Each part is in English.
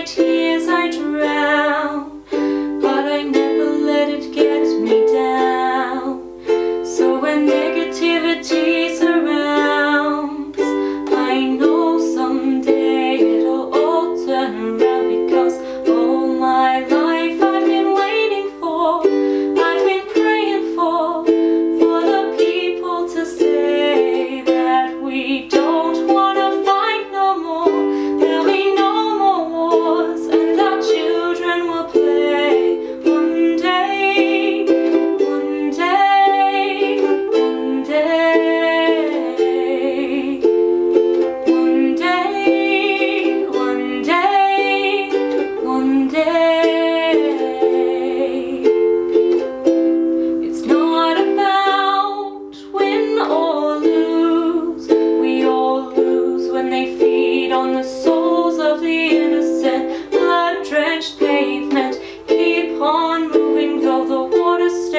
mighty.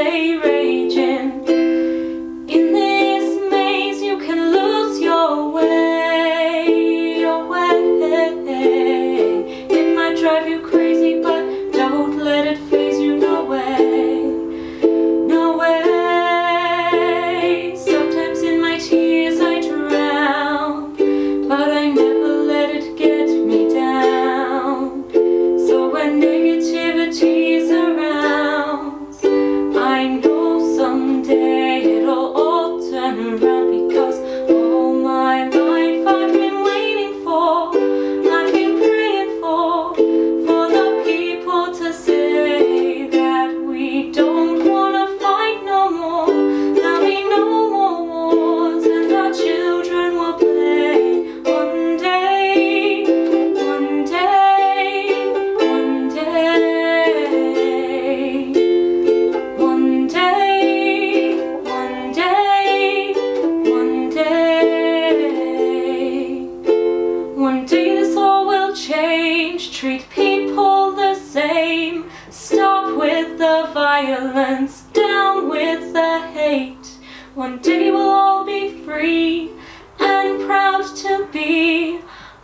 favorite treat people the same. Stop with the violence, down with the hate. One day we'll all be free and proud to be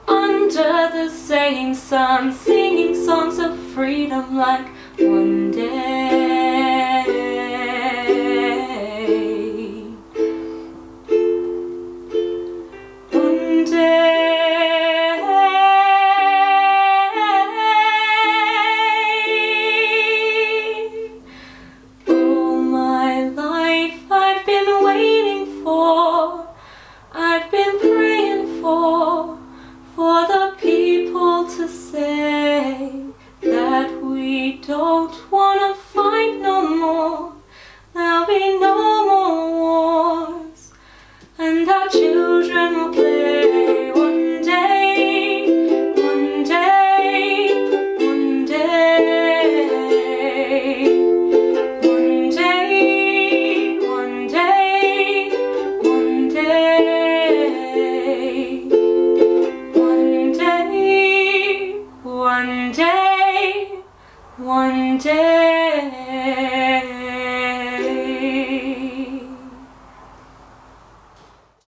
under the same sun, singing songs of freedom like one day. for One day.